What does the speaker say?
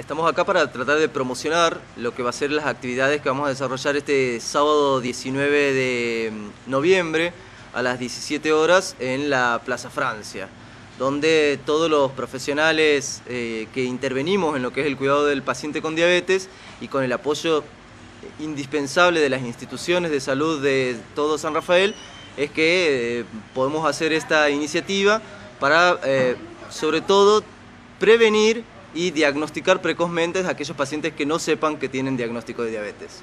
Estamos acá para tratar de promocionar lo que va a ser las actividades que vamos a desarrollar este sábado 19 de noviembre a las 17 horas en la Plaza Francia, donde todos los profesionales eh, que intervenimos en lo que es el cuidado del paciente con diabetes y con el apoyo indispensable de las instituciones de salud de todo San Rafael, es que eh, podemos hacer esta iniciativa para, eh, sobre todo, prevenir y diagnosticar precozmente a aquellos pacientes que no sepan que tienen diagnóstico de diabetes.